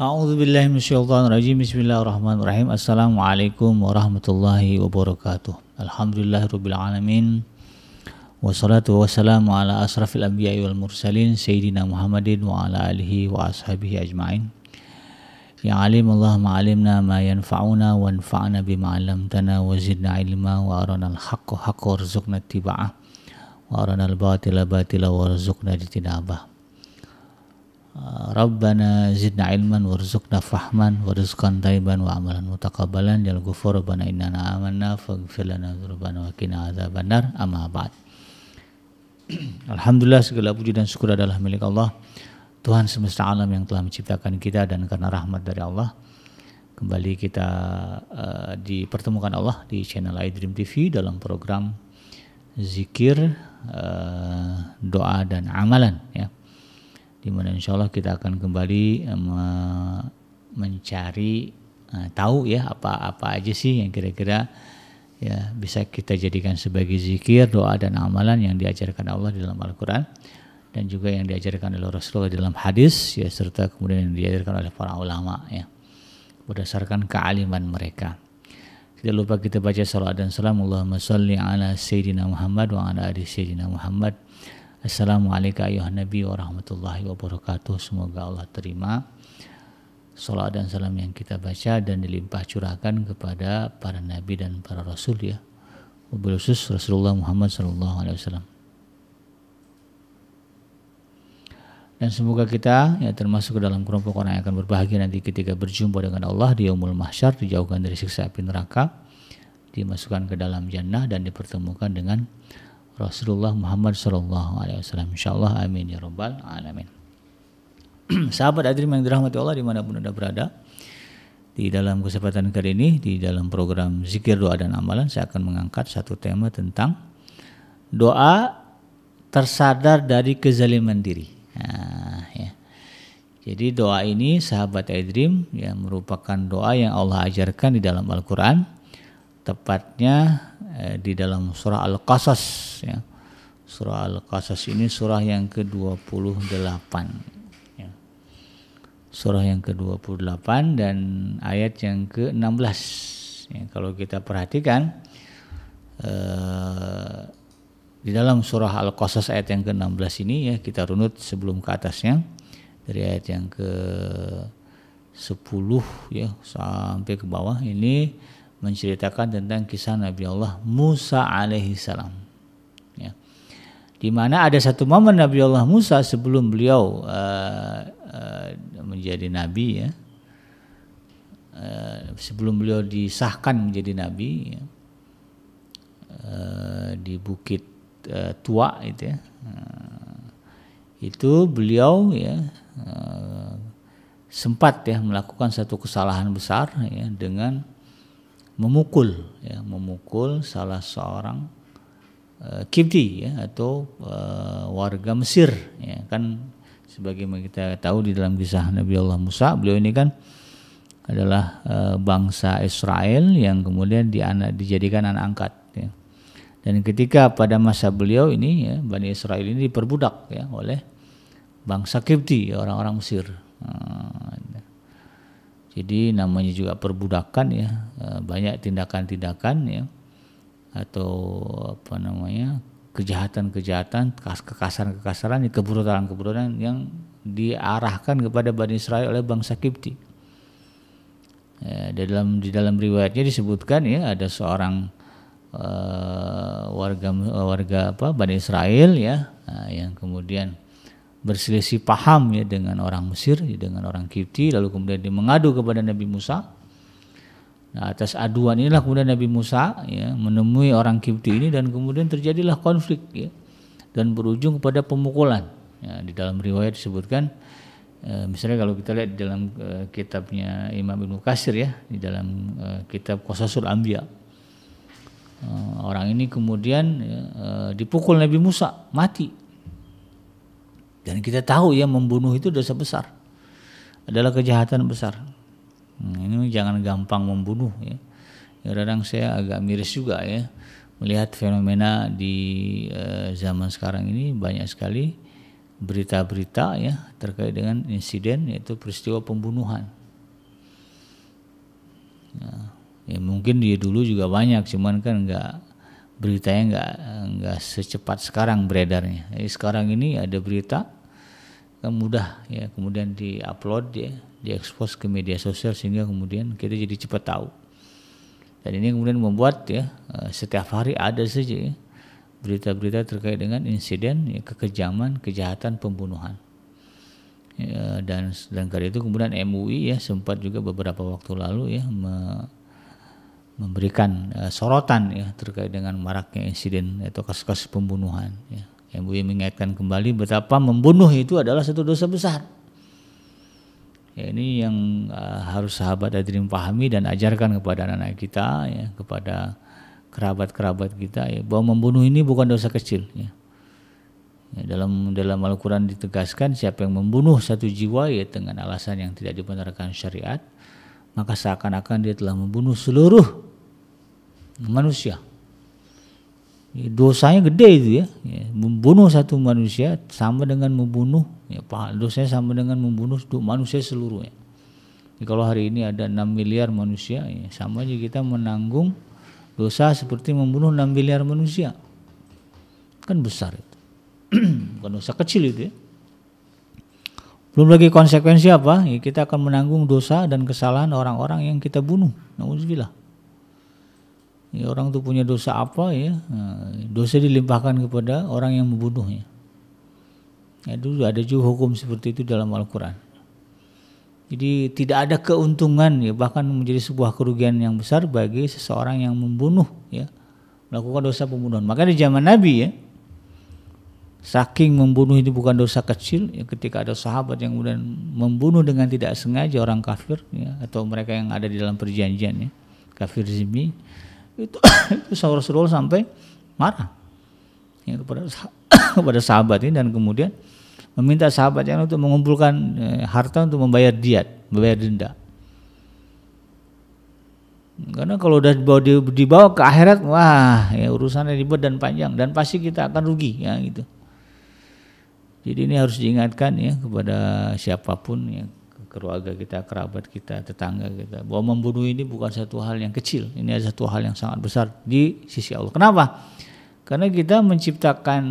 A'udzu billahi minasyaitonir rajim. Bismillahirrahmanirrahim. Assalamualaikum warahmatullahi wabarakatuh. Alhamdulillahirabbil alamin. Wassalatu wassalamu ala asrafil anbiya'i wal mursalin sayyidina Muhammadin wa ala alihi wa ashabihi ajmain. Ya alim Allah ma'alimna ma yanfa'una wa anfa'na bima 'allamtana wa zidna ilma wa arana al-haqqa haqqa warzuqna ittiba'ah wa arana al-batila batila warzuqna ijtinabah. Rabbana zidna ilman warzuqna fahman warizqan taiban wa amalan mutaqabbalan. Ya ghafur rabbana innana amanna faghfir lana dzunubana wa qina adzabannar amma ba'd. Alhamdulillah segala puji dan syukur adalah milik Allah. Tuhan semesta alam yang telah menciptakan kita dan karena rahmat dari Allah kembali kita uh, dipertemukan Allah di channel iDream TV dalam program zikir uh, doa dan amalan ya di mana insya Allah kita akan kembali uh, mencari uh, tahu ya apa-apa aja sih yang kira-kira ya bisa kita jadikan sebagai zikir doa dan amalan yang diajarkan Allah di dalam Al-Quran dan juga yang diajarkan oleh Rasulullah dalam hadis ya serta kemudian yang diajarkan oleh para ulama ya berdasarkan kealiman mereka. Tidak lupa kita baca salawat dan salam Allahumma salli ala Sayyidina Muhammad wa ala ali Sayyidina Muhammad. Assalamualaikum ayuhan Nabi wa rahmatullahi wabarakatuh. Semoga Allah terima salawat dan salam yang kita baca dan dilimpah curahkan kepada para nabi dan para rasul ya. Khusus Rasulullah Muhammad sallallahu alaihi wasallam. dan semoga kita ya termasuk ke dalam kelompok orang yang akan berbahagia nanti ketika berjumpa dengan Allah di yaumul mahsyar dijauhkan dari siksa api neraka dimasukkan ke dalam jannah dan dipertemukan dengan Rasulullah Muhammad sallallahu alaihi wasallam. Insyaallah amin ya rabbal alamin. Sahabat adrim yang dirahmati Allah di mana pun anda berada di dalam kesempatan kali ini di dalam program zikir doa dan amalan saya akan mengangkat satu tema tentang doa tersadar dari kezaliman diri. Nah, ya. Jadi doa ini sahabat iDream ya merupakan doa yang Allah ajarkan di dalam Al-Qur'an tepatnya eh, di dalam surah Al-Qasas ya. Surah Al-Qasas ini surah yang ke-28 ya. Surah yang ke-28 dan ayat yang ke-16 ya, kalau kita perhatikan eh, di dalam surah Al-Qasas ayat yang ke-16 ini ya kita runut sebelum ke atasnya dari ayat yang ke 10 ya sampai ke bawah ini menceritakan tentang kisah Nabi Allah Musa alaihi salam ya. Di mana ada satu momen Nabi Allah Musa sebelum beliau uh, uh, menjadi nabi ya. Uh, sebelum beliau disahkan menjadi nabi ya. Uh, di bukit uh, tua itu ya uh, itu beliau ya uh, sempat ya melakukan satu kesalahan besar ya dengan memukul ya memukul salah seorang uh, Kipti ya atau uh, warga Mesir ya kan sebagaimana kita tahu di dalam kisah Nabi Allah Musa beliau ini kan adalah uh, bangsa Israel yang kemudian dianak, dijadikan anak angkat ya. Dan ketika pada masa beliau ini ya, Bani Israel ini diperbudak ya oleh bangsa Kipti, orang-orang Mesir. Nah, jadi namanya juga perbudakan ya, eh, banyak tindakan-tindakan ya. Atau apa namanya kejahatan-kejahatan, kekasaran-kekasaran, kebrutalan-kebrutalan yang diarahkan kepada Bani Israel oleh bangsa Kipti. Ya, di dalam di dalam riwayatnya disebutkan ya ada seorang uh, warga warga apa Bani Israel ya. Yang kemudian berselisih paham ya dengan orang Mesir dengan orang Kipti lalu kemudian dia mengadu kepada Nabi Musa. Nah atas aduan inilah kemudian Nabi Musa ya menemui orang Kipti ini dan kemudian terjadilah konflik ya dan berujung kepada pemukulan. Ya, di dalam riwayat disebutkan uh, misalnya kalau kita lihat di dalam uh, kitabnya Imam Ibnu Kasir ya di dalam uh, kitab Qasasul Anbiya. Eh, orang ini kemudian ya, uh, dipukul Nabi Musa mati dan kita tahu ya membunuh itu dosa besar adalah kejahatan besar hmm, ini jangan gampang membunuh ya kadang saya agak miris juga ya melihat fenomena di uh, zaman sekarang ini banyak sekali berita-berita ya terkait dengan insiden yaitu peristiwa pembunuhan. Ya, ya mungkin dia dulu juga banyak, cuman kan nggak beritanya nggak nggak secepat sekarang beredarnya. Jadi sekarang ini ada berita kan mudah ya kemudian diupload ya diekspos ke media sosial sehingga kemudian kita jadi cepat tahu dan ini kemudian membuat ya eh, setiap hari ada saja ya, berita-berita terkait dengan insiden ya, kekejaman, kejahatan, pembunuhan. Ya, dan dan itu kemudian MUI ya sempat juga beberapa waktu lalu ya me, memberikan uh, sorotan ya terkait dengan maraknya insiden atau kasus-kasus pembunuhan. Ya. MUI mengingatkan kembali betapa membunuh itu adalah satu dosa besar. Ya, ini yang uh, harus sahabat hadirin pahami dan ajarkan kepada anak-anak kita ya kepada kerabat-kerabat kita ya bahwa membunuh ini bukan dosa kecil ya. ya dalam dalam Al-Qur'an ditegaskan siapa yang membunuh satu jiwa ya dengan alasan yang tidak dibenarkan syariat maka seakan-akan dia telah membunuh seluruh manusia. Ya, dosanya gede itu ya. ya. Membunuh satu manusia sama dengan membunuh ya dosanya sama dengan membunuh manusia seluruhnya. Ya, kalau hari ini ada 6 miliar manusia ya, sama aja kita menanggung Dosa seperti membunuh 6 miliar manusia. Kan besar itu. Bukan dosa kecil itu ya. Belum lagi konsekuensi apa? Ya, kita akan menanggung dosa dan kesalahan orang-orang yang kita bunuh. Nauzubillah. Ya, orang itu punya dosa apa ya? Dosa dilimpahkan kepada orang yang membunuhnya. Ya, dulu ada juga hukum seperti itu dalam Al-Quran. Jadi tidak ada keuntungan ya bahkan menjadi sebuah kerugian yang besar bagi seseorang yang membunuh ya melakukan dosa pembunuhan. Maka di zaman Nabi ya saking membunuh ini bukan dosa kecil ya ketika ada sahabat yang kemudian membunuh dengan tidak sengaja orang kafir ya atau mereka yang ada di dalam perjanjian ya kafir zimmi itu itu Rasulullah sampai marah ya, kepada kepada sahabat ini dan kemudian meminta sahabatnya untuk mengumpulkan eh, harta untuk membayar diat, membayar denda. Karena kalau udah dibawa, dibawa ke akhirat, wah ya urusannya ribet dan panjang dan pasti kita akan rugi ya gitu. Jadi ini harus diingatkan ya kepada siapa pun ya keluarga kita, kerabat kita, tetangga kita bahwa membunuh ini bukan satu hal yang kecil, ini adalah satu hal yang sangat besar di sisi Allah. Kenapa? Karena kita menciptakan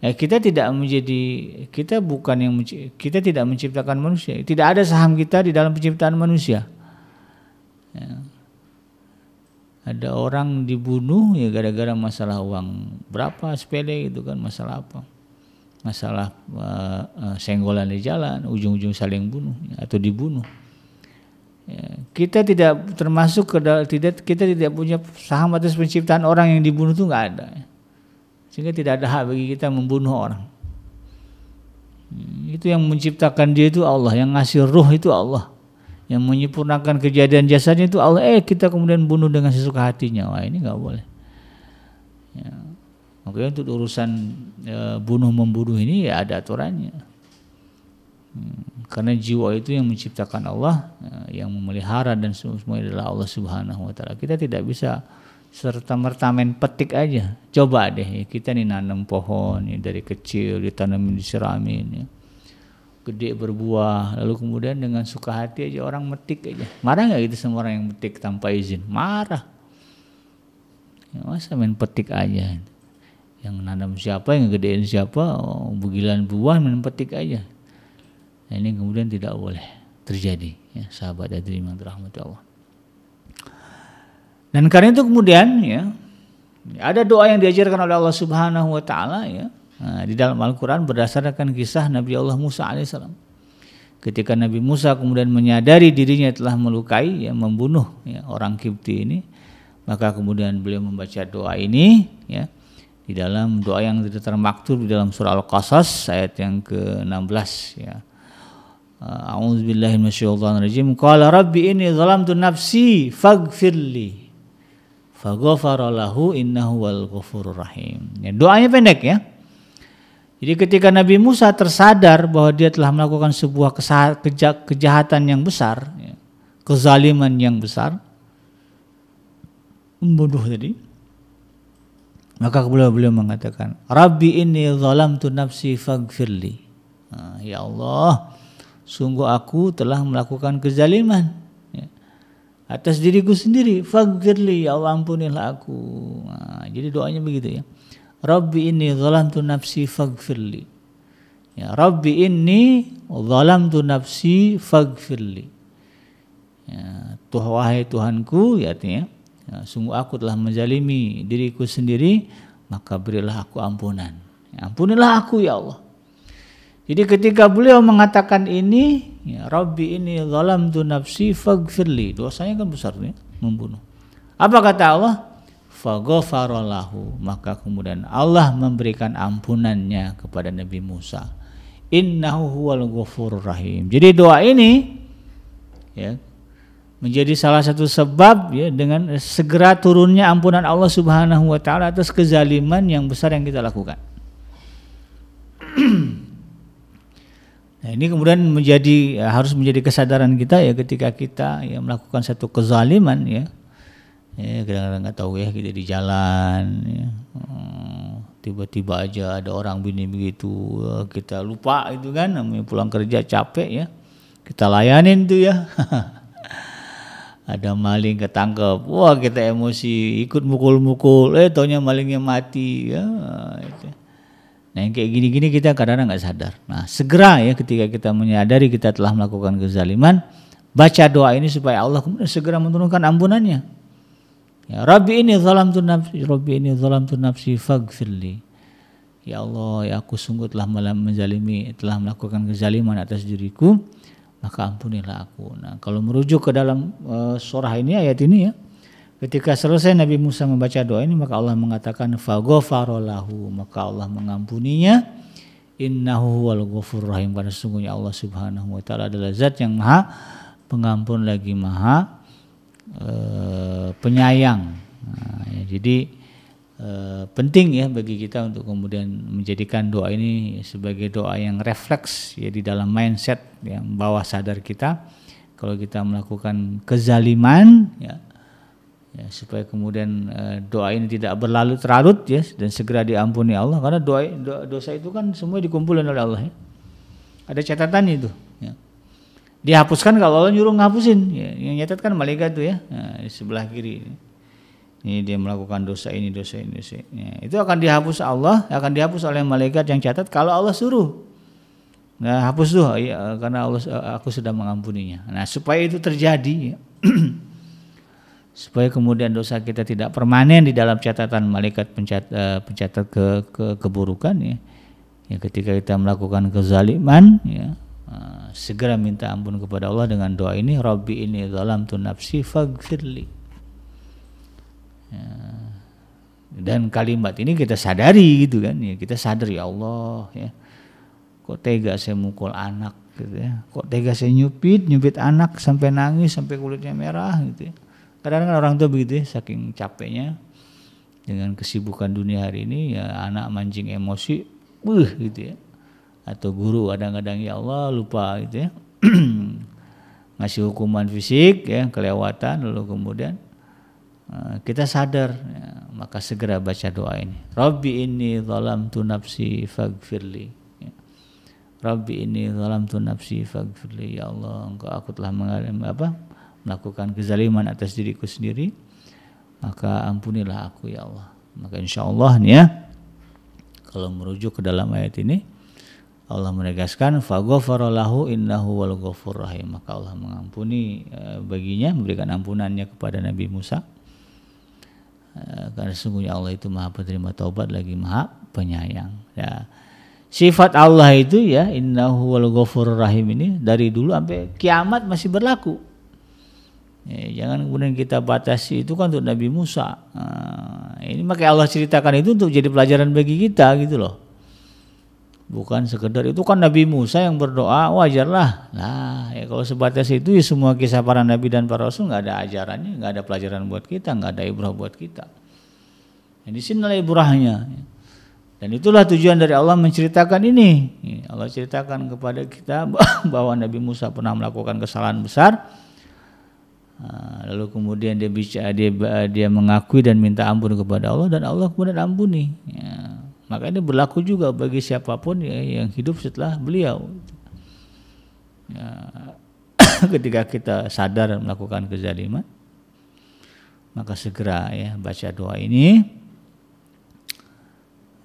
Ya, kita tidak menjadi kita bukan yang kita tidak menciptakan manusia. Tidak ada saham kita di dalam penciptaan manusia. Ya. Ada orang dibunuh ya gara-gara masalah uang berapa sepele itu kan masalah apa? Masalah uh, uh, senggolan di jalan, ujung-ujung saling bunuh ya, atau dibunuh. Ya, kita tidak termasuk ke tidak kita tidak punya saham atas penciptaan orang yang dibunuh itu nggak ada. Ya. Sehingga tidak ada hak bagi kita membunuh orang. Itu yang menciptakan dia itu Allah, yang ngasih ruh itu Allah. Yang menyempurnakan kejadian jasanya itu Allah. Eh kita kemudian bunuh dengan sesuka hatinya. Wah ini nggak boleh. Ya. Makanya untuk urusan e, bunuh membunuh ini ya ada aturannya. Hmm, karena jiwa itu yang menciptakan Allah, ya, yang memelihara dan semua adalah Allah Subhanahu wa taala. Kita tidak bisa serta merta main petik aja. Coba deh kita nih nanam pohon ya, dari kecil ditanamin disiramin ya. Gede berbuah, lalu kemudian dengan suka hati aja orang metik aja. Marah nggak gitu sama orang yang metik tanpa izin? Marah. Ya, masa main petik aja. Yang nanam siapa, yang gedein siapa, oh, bugilan buah main petik aja. Nah, ini kemudian tidak boleh terjadi ya sahabat dan terima rahmat Allah. Dan karena itu kemudian ya ada doa yang diajarkan oleh Allah Subhanahu wa taala ya nah, di dalam Al-Qur'an berdasarkan kisah Nabi Allah Musa alaihissalam. Ketika Nabi Musa kemudian menyadari dirinya telah melukai ya membunuh ya, orang Kipti ini, maka kemudian beliau membaca doa ini ya di dalam doa yang termaktub di dalam surah Al-Qasas ayat yang ke-16 ya. A'udzu billahi minasyaitonir rajim. Qala rabbi inni zalamtu nafsi faghfirli faghfara lahu innahu wal ghafurur rahim. Ya, doanya pendek ya. Jadi ketika Nabi Musa tersadar bahwa dia telah melakukan sebuah kejahatan yang besar, ya, kezaliman yang besar, membunuh tadi, Maka beliau beliau mengatakan, Rabbi ini zalam tu nafsi faghfirli. Nah, ya Allah, sungguh aku telah melakukan kezaliman ya, atas diriku sendiri. Faghfirli, ya Allah ampunilah aku. Nah, jadi doanya begitu ya. Rabbi ini zalam tu nafsi faghfirli. Ya, Rabbi ini zalam tu nafsi faghfirli. Ya, Tuhan wahai Tuhanku, ya artinya ya, sungguh aku telah menjalimi diriku sendiri maka berilah aku ampunan. Ya, ampunilah aku ya Allah. Jadi ketika beliau mengatakan ini ya Rabbi ini zalam tu nafsi faghfirli. Dosanya kan besar nih membunuh. Apa kata Allah? Faghfaralahu maka kemudian Allah memberikan ampunannya kepada Nabi Musa. Innahu huwal rahim. Jadi doa ini ya menjadi salah satu sebab ya dengan segera turunnya ampunan Allah Subhanahu wa taala atas kezaliman yang besar yang kita lakukan. nah, ini kemudian menjadi ya, harus menjadi kesadaran kita ya ketika kita ya melakukan satu kezaliman ya. Ya kadang-kadang nggak tahu ya kita di jalan ya. Hmm, tiba-tiba aja ada orang bini begitu kita lupa itu kan namanya pulang kerja capek ya. Kita layanin tuh ya. ada maling ketangkep. Wah kita emosi ikut mukul-mukul. Eh taunya malingnya mati. Ya itu. nah yang kayak gini-gini kita kadang-kadang nggak sadar. Nah segera ya ketika kita menyadari kita telah melakukan kezaliman baca doa ini supaya Allah kemudian segera menurunkan ampunannya. Ya Rabbi ini zalam tu nafsi Rabbi ini zalam tu nafsi faghfirli ya Allah ya aku sungguh telah menzalimi telah melakukan kezaliman atas diriku maka ampunilah aku. Nah, kalau merujuk ke dalam uh, surah ini ayat ini ya, ketika selesai Nabi Musa membaca doa ini maka Allah mengatakan faghfarolahu maka Allah mengampuninya innahu wal ghafur rahim pada sesungguhnya Allah Subhanahu wa taala adalah zat yang maha pengampun lagi maha uh, penyayang. Nah, ya, jadi Eh, penting ya bagi kita untuk kemudian menjadikan doa ini sebagai doa yang refleks ya di dalam mindset yang bawah sadar kita kalau kita melakukan kezaliman ya, ya supaya kemudian uh, doa ini tidak berlalu terlarut ya dan segera diampuni Allah karena doa, doa dosa itu kan semua dikumpulkan oleh Allah ya. ada catatan itu ya. dihapuskan kalau Allah nyuruh ngapusin ya. yang nyatatkan malaikat itu ya nah, di sebelah kiri ini dia melakukan dosa ini dosa ini dosa ini. Ya, itu akan dihapus Allah akan dihapus oleh malaikat yang catat kalau Allah suruh nah hapus tuh ya, karena Allah aku sudah mengampuninya nah supaya itu terjadi ya. supaya kemudian dosa kita tidak permanen di dalam catatan malaikat pencatat, eh, pencatat ke, ke keburukan ya. ya ketika kita melakukan kezaliman ya uh, segera minta ampun kepada Allah dengan doa ini Rabbi ini dalam tu nafsi faghfirli Ya. Dan kalimat ini kita sadari gitu kan ya. Kita sadar ya Allah ya kok tega saya mukul anak gitu ya. Kok tega saya nyupit nyupit anak sampai nangis sampai kulitnya merah gitu ya. Kadang-kadang orang tua begitu ya saking capeknya dengan kesibukan dunia hari ini ya anak mancing emosi uh gitu ya. Atau guru kadang-kadang ya Allah lupa gitu ya. Ngasih hukuman fisik ya kelewatan lalu kemudian kita sadar ya, maka segera baca doa ini. Rabbi ini zalam tu nafsi faghfirli ya. Rabbi ini zalam tu nafsi faghfirli ya Allah engkau aku telah mengalami apa melakukan kezaliman atas diriku sendiri. Maka ampunilah aku ya Allah. Maka insya Allah nih ya kalau merujuk ke dalam ayat ini Allah menegaskan faghfaralahu innahu wal rahim. Maka Allah mengampuni eh, baginya memberikan ampunannya kepada Nabi Musa. Eh, karena sesungguhnya Allah itu maha penerima taubat lagi maha penyayang. Ya. Sifat Allah itu ya innahu wal rahim ini dari dulu sampai kiamat masih berlaku. Ya, jangan kemudian kita batasi itu kan untuk Nabi Musa. Nah, ini makanya Allah ceritakan itu untuk jadi pelajaran bagi kita gitu loh bukan sekedar itu kan Nabi Musa yang berdoa wajarlah. Lah ya kalau sebatas itu ya semua kisah para nabi dan para rasul nggak ada ajarannya nggak ada pelajaran buat kita nggak ada ibrah buat kita. Ya, di sini ibrahnya. Dan itulah tujuan dari Allah menceritakan ini. Ya, Allah ceritakan kepada kita bahwa Nabi Musa pernah melakukan kesalahan besar. Ah, lalu kemudian dia bicara dia dia mengakui dan minta ampun kepada Allah dan Allah kemudian ampuni. Ya. Maka ini berlaku juga bagi siapa pun ya, yang hidup setelah beliau. Ya. ketika kita sadar melakukan kezaliman maka segera ya baca doa ini.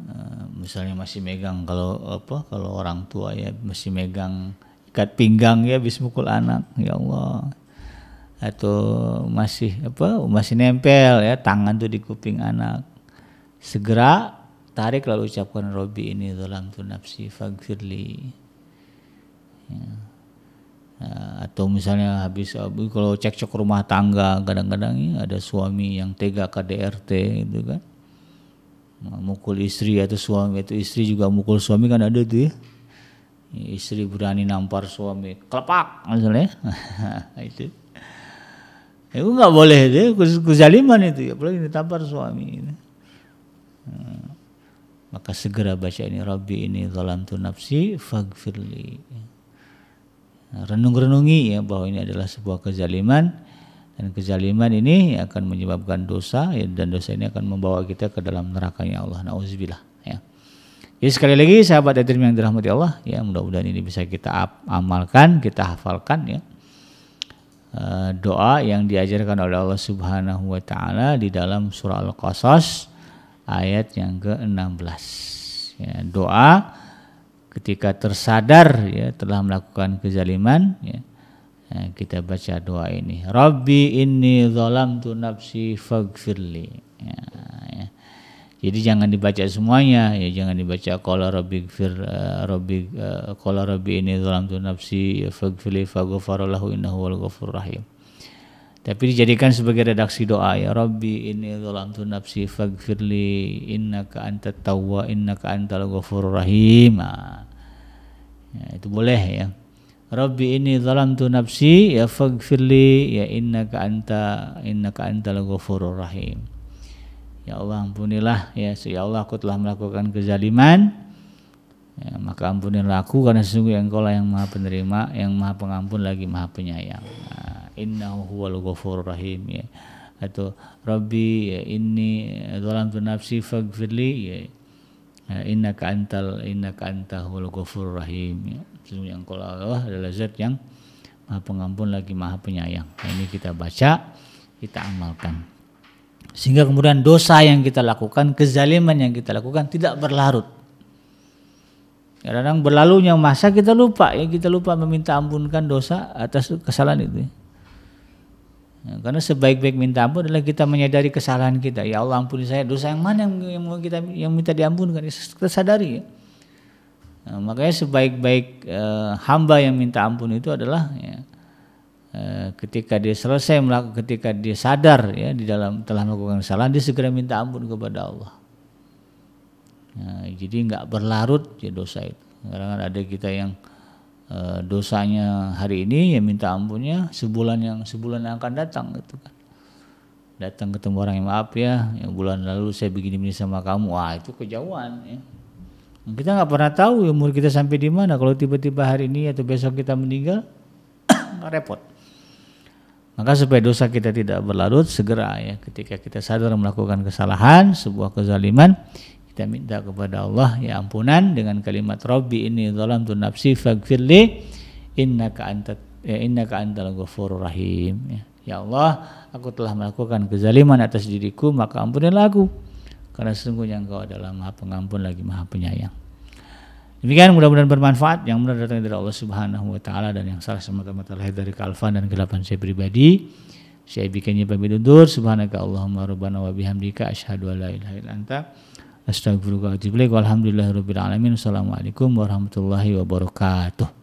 Ah, misalnya masih megang kalau apa kalau orang tua ya masih megang ikat pinggang ya bis mukul anak ya Allah. Atau masih apa masih nempel ya tangan tuh di kuping anak. Segera tarik lalu ucapkan Robi ini dalam tu nafsi fagfirli ya. Nah, atau misalnya habis kalau cekcok rumah tangga kadang-kadang ya, ada suami yang tega KDRT itu kan. Mukul istri atau suami itu istri juga mukul suami kan ada tuh ya. Istri berani nampar suami kelepak misalnya. Itu. Itu nggak boleh itu kezaliman itu apalagi ditampar suami hmm. Maka segera baca ini Rabbi ini tu nafsi fagfirli renung-renungi ya bahwa ini adalah sebuah kezaliman. Dan kezaliman ini akan menyebabkan dosa ya, dan dosa ini akan membawa kita ke dalam nerakanya Allah. Nauzubillah ya. Jadi sekali lagi sahabat Edirmi yang dirahmati Allah ya mudah-mudahan ini bisa kita amalkan kita hafalkan ya. Eh, doa yang diajarkan oleh Allah Subhanahu wa taala di dalam surah Al-Qasas ayat yang ke-16. Ya, doa ketika tersadar ya telah melakukan kezaliman ya, ya kita baca doa ini. Rabbi inni zalamtu nafsi faghfirli. Ya, jadi jangan dibaca semuanya, ya jangan dibaca qala rabbi gfir uh, rabbi uh, qala rabbi ini zalamtu nafsi faghfirli faghfara lahu innahu wal ghafurur rahim. Tapi dijadikan sebagai redaksi doa ya Rabbi ini zalamtu nafsi faghfirli innaka antat tawwa innaka antal ghafurur rahim. Nah, ya, itu boleh ya. Rabbi ini zalamtu nafsi ya faghfirli ya innaka anta innaka antal ghafurur rahim. Ya Allah ampunilah ya ya Allah aku telah melakukan kezaliman ya, maka ampunilah aku karena sesungguhnya engkau lah yang maha penerima yang maha pengampun lagi maha penyayang nah, innahu huwal ghafurur rahim ya. Atau Rabbi ya, inni zalamtu nafsi faghfirli ya, ya innaka antal innaka antahul ghafurur rahim ya. Sesungguhnya engkau Allah adalah zat yang maha pengampun lagi maha penyayang. Nah, ini kita baca kita amalkan. Sehingga kemudian dosa yang kita lakukan, kezaliman yang kita lakukan tidak berlarut. Kadang-kadang berlalunya masa kita lupa ya. Kita lupa meminta ampunkan dosa atas kesalahan itu. Ya, karena sebaik-baik minta ampun adalah kita menyadari kesalahan kita. Ya Allah ampuni saya dosa yang mana yang, yang kita yang minta diampunkan kita sadari ya. Nah, makanya sebaik-baik eh, hamba yang minta ampun itu adalah ya, Eh, ketika dia selesai melakukan ketika dia sadar ya di dalam telah melakukan kesalahan dia segera minta ampun kepada Allah nah, jadi nggak berlarut ya dosa itu kadang ada kita yang uh, dosanya hari ini ya minta ampunnya sebulan yang sebulan yang akan datang gitu kan. Datang ketemu orang yang maaf ya yang bulan lalu saya begini begini sama kamu. Wah itu kejauhan ya. Kita nggak pernah tahu umur kita sampai di mana. Kalau tiba-tiba hari ini atau besok kita meninggal repot. Maka supaya dosa kita tidak berlarut segera ya ketika kita sadar melakukan kesalahan, sebuah kezaliman, kita minta kepada Allah ya ampunan dengan kalimat Rabbi ini tu nafsi faghfirli innaka antat ya innaka antal ghafurur rahim ya. ya Allah aku telah melakukan kezaliman atas diriku maka ampunilah aku karena sesungguhnya engkau adalah maha pengampun lagi maha penyayang Demikian mudah-mudahan bermanfaat yang benar datang dari Allah Subhanahu wa taala dan yang salah semata-mata lahir dari kalfan dan kegelapan saya pribadi. Saya bikinnya pamit undur. Subhanaka Allahumma rabbana wa bihamdika asyhadu an la ilaha illa anta Walhamdulillahirabbil alamin. Assalamualaikum warahmatullahi wabarakatuh.